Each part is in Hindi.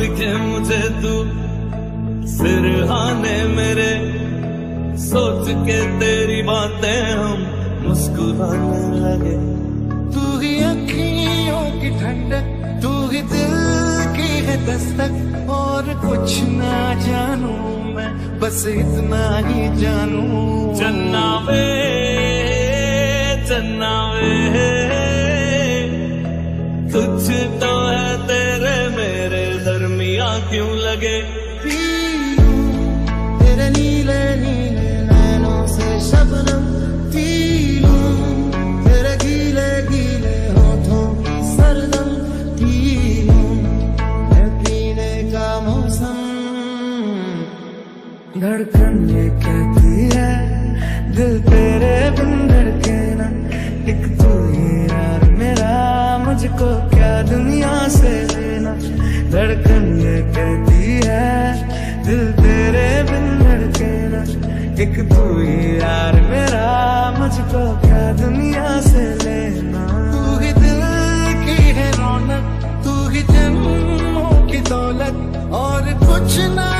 दिखे मुझे तू। सिरहाने मेरे। सोच के तेरी बातें हम मुस्कुराने लगे। तू ही अखियों की ठंडक तू ही दिल की है दस्तक। और कुछ ना जानू मैं, बस इतना ही जानू। क्यों लगे? तेरे नीले नीले नैनों से शबनम। तेरे गीले गीले होठों सरदम। पी लूँ पीने का मौसम। धड़कन ये कहती है, दिल तेरे बिन धड़के ना। एक तू ही यार मेरा, मुझको क्या दुनिया से धड़कन ये कहती है, दिल तेरे बिन धड़के ना। एक तू ही यार मेरा, मुझको क्या दुनिया से लेना? तू ही दिल की है रौनक, तू ही जन्मों की दौलत, और कुछ ना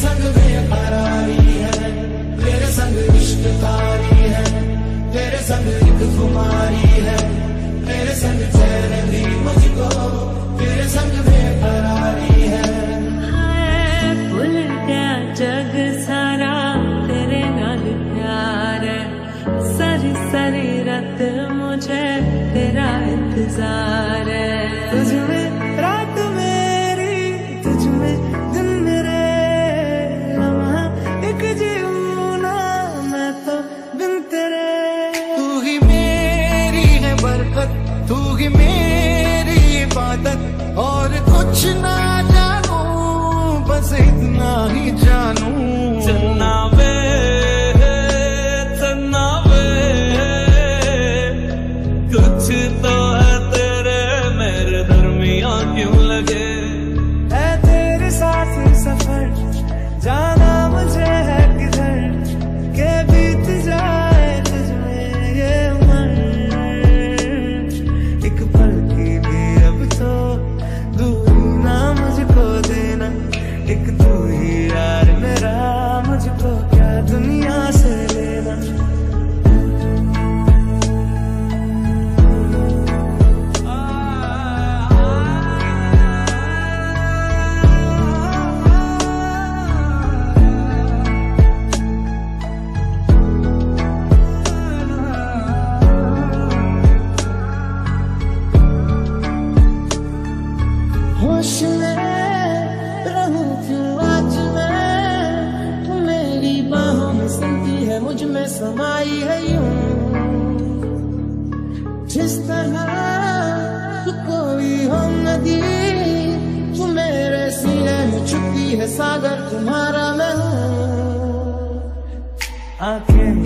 संग बेकरारी है, तेरे संग है, तेरे संग एक है, तेरे संग चैन भी मुझको, तेरे संग बेकरारी जग सारा, तेरे प्यार है। सारी सारी रात मुझे तेरा इंतज़ार आँखें ये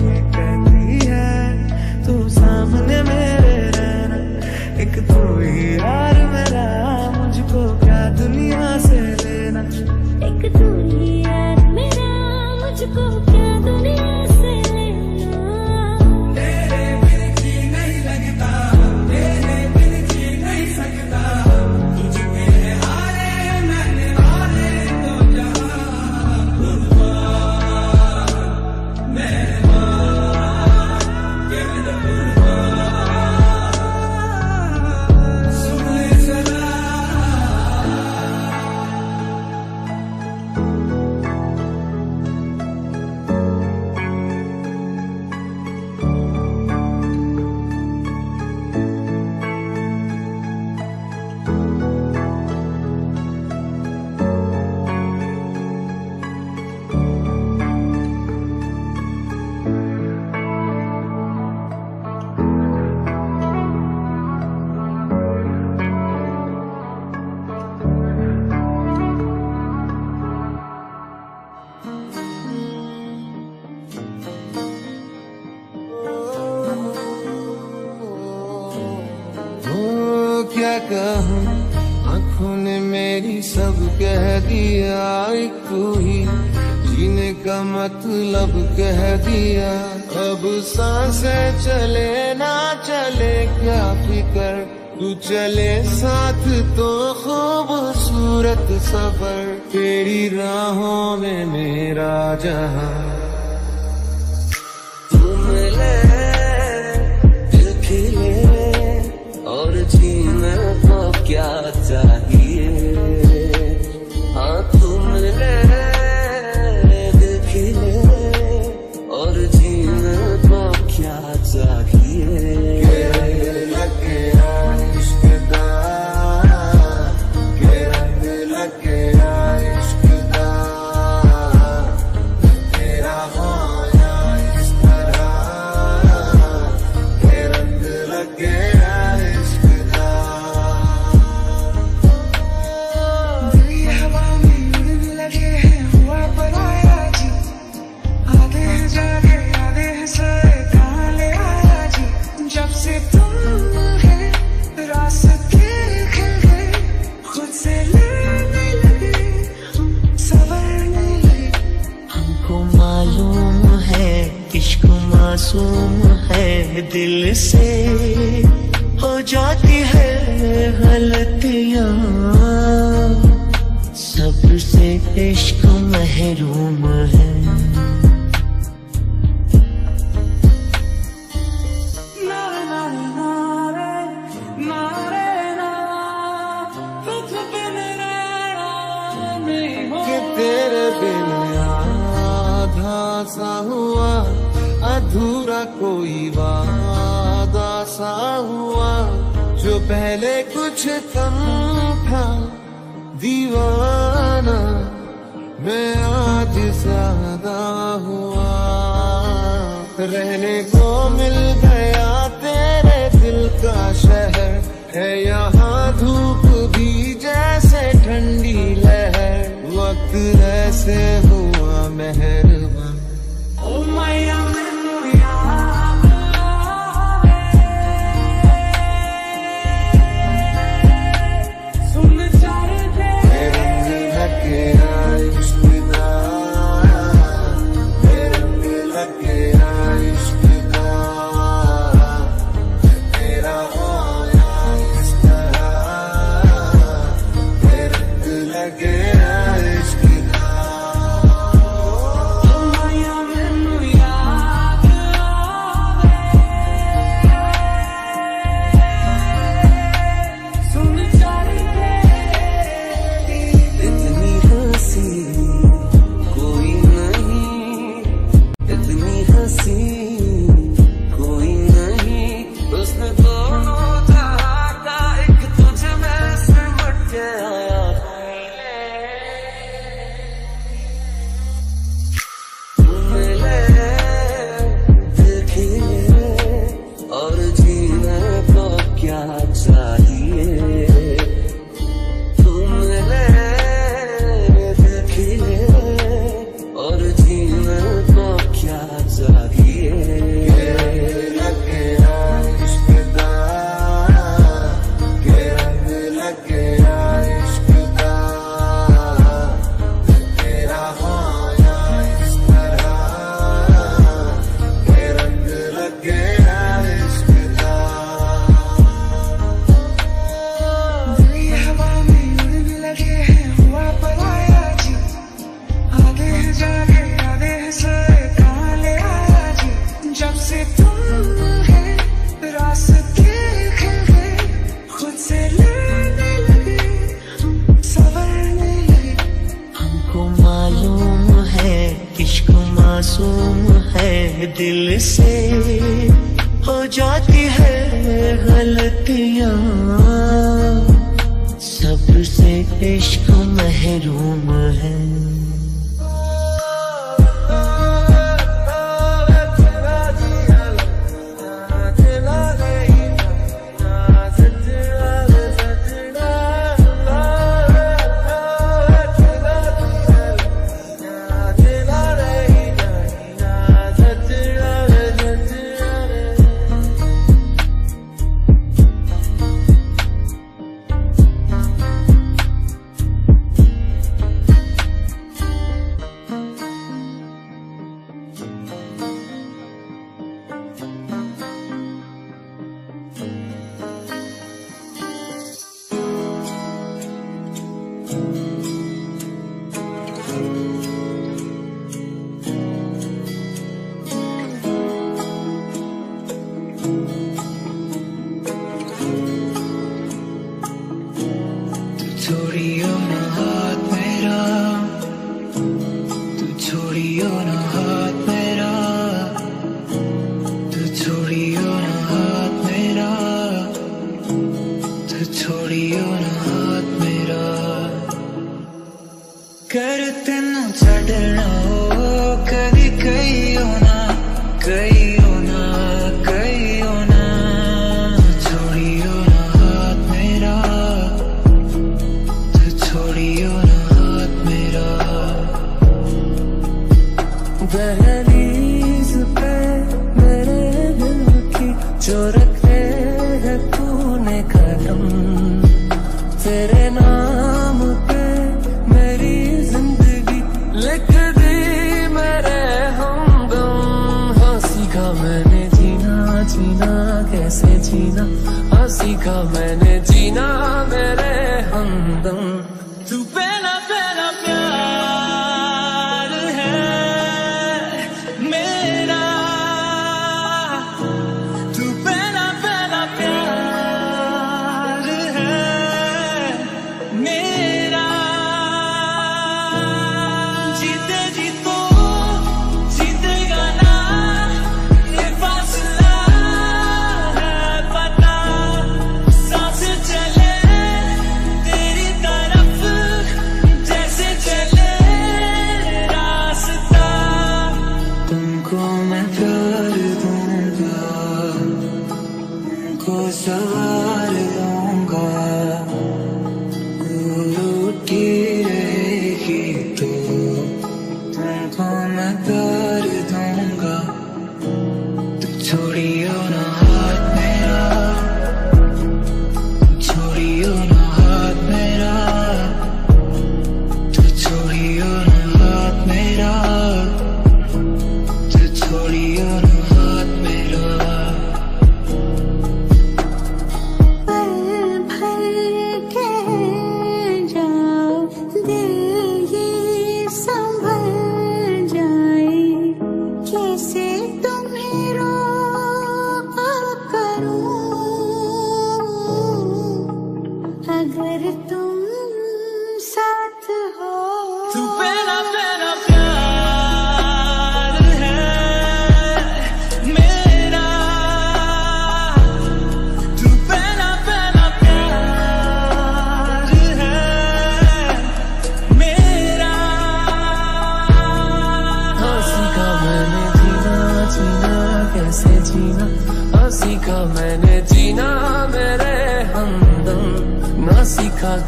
तू चले साथ तो खूबसूरत सफ़र तेरी राहों में मेरा जहाँ। जहाँ सा हुआ, अधूरा कोई वादा सा हुआ, जो पहले कुछ कम था। दीवाना, मैं आज ज़्यादा हुआ। रहने को मिल गया तेरे दिल का शहर, है यहाँ धूप भी जैसे ठंडी लहर। वक्त ऐसे हुआ मेहर दिल से हो जाती है गलतियाँ। सबसे इश्क महरूम है। ਕਰ ਤੈਨੂੰ ਛੱਡਣਾ ਕਦੀ ਕਈ ਹੋਣਾ ਕਈ 소리 울어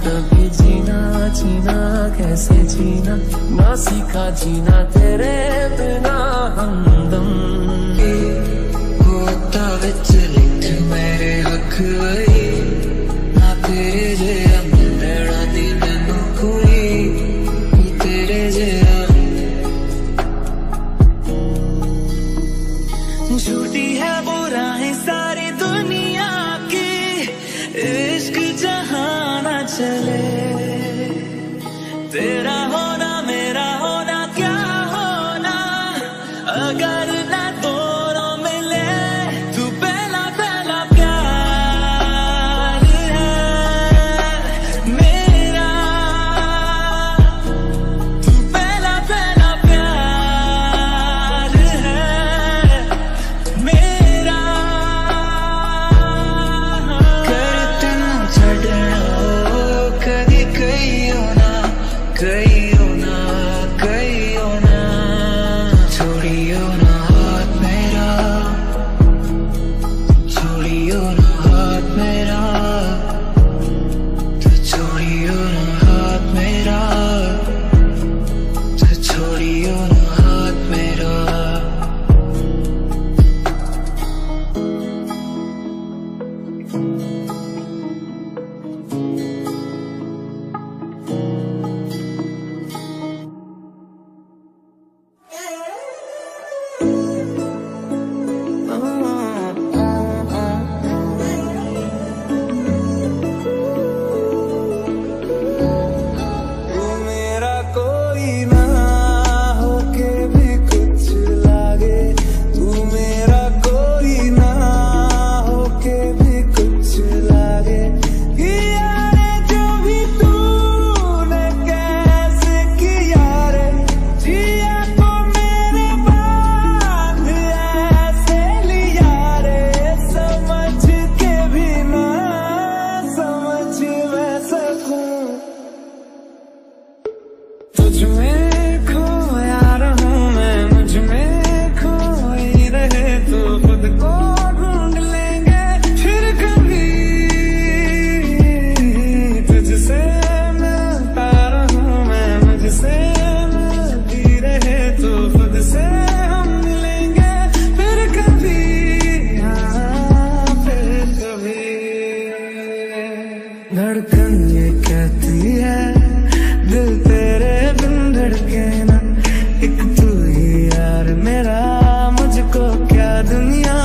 कभी जीना जीना कैसे जीना? ना सीखा जीना तेरे बिना हमदम। चले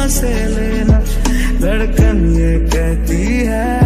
से लेना धड़कन ये कहती है।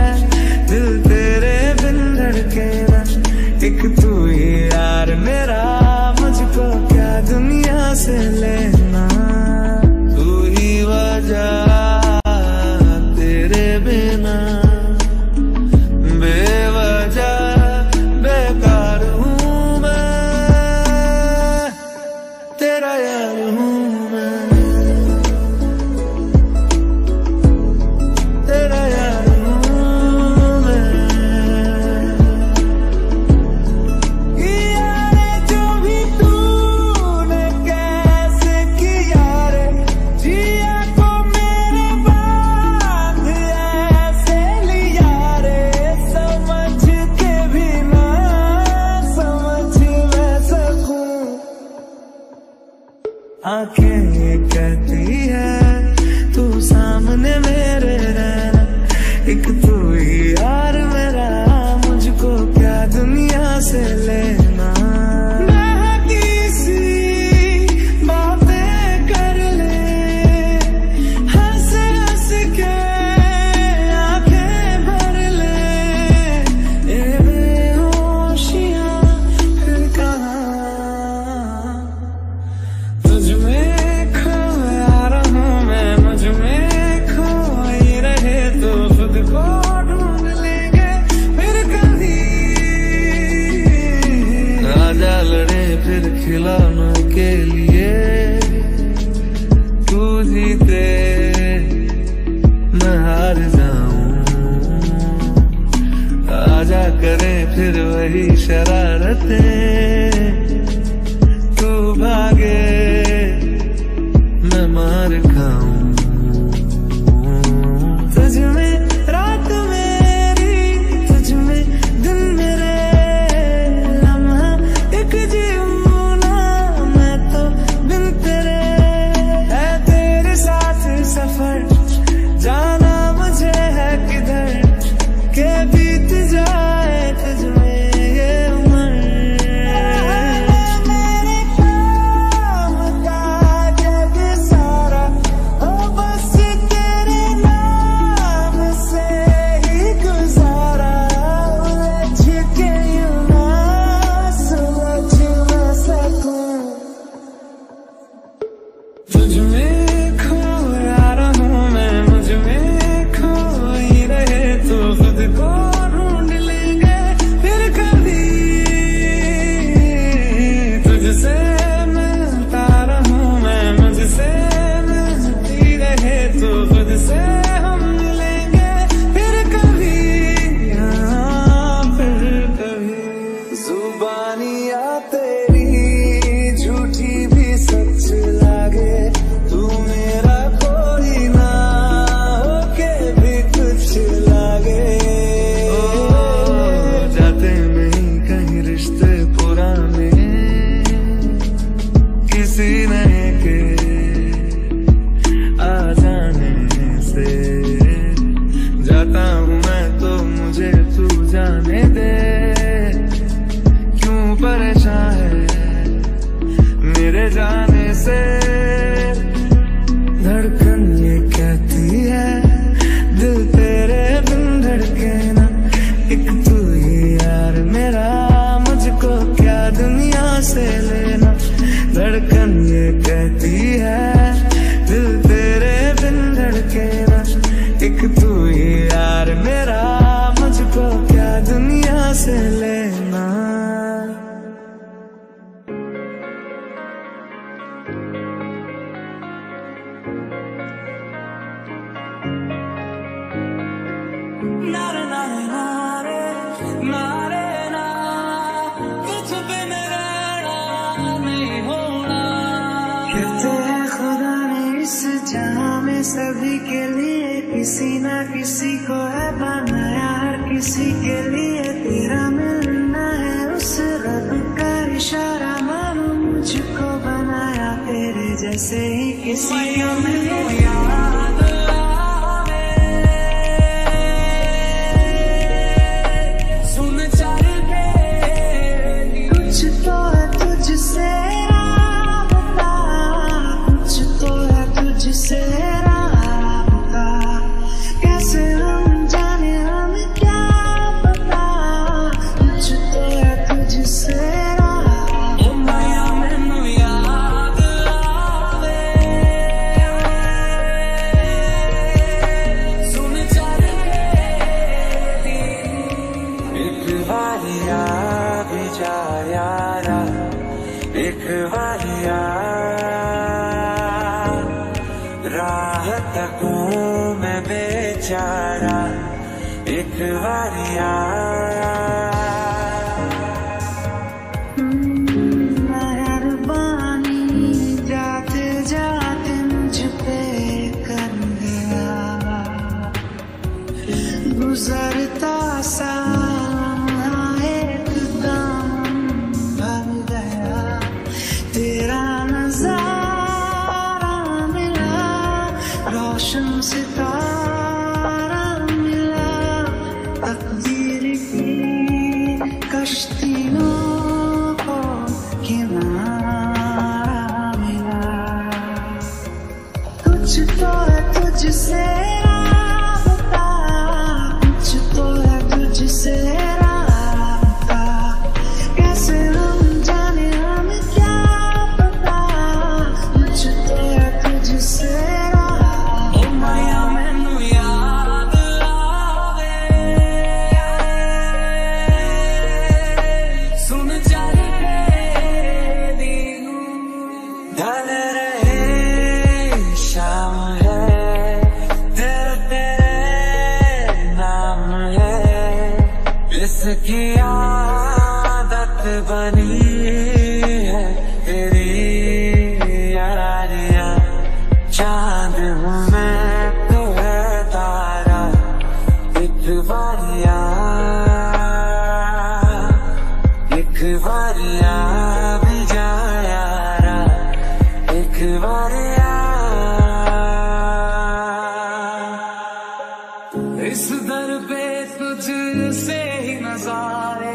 इस दर पे तुझसे ही नजारे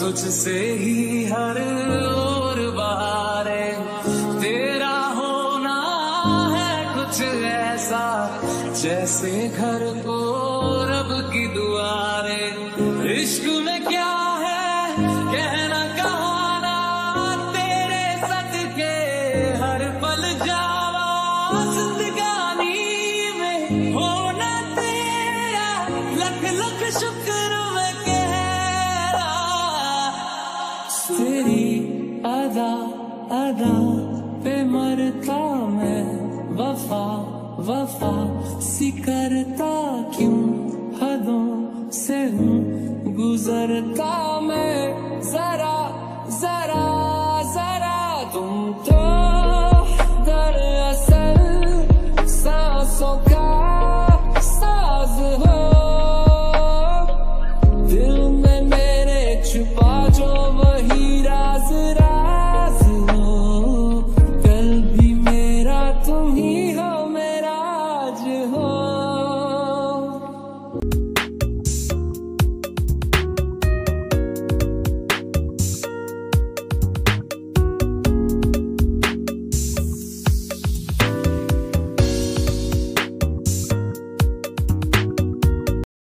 तुझसे ही हर सी करता क्यों हदों से हूँ गुजरता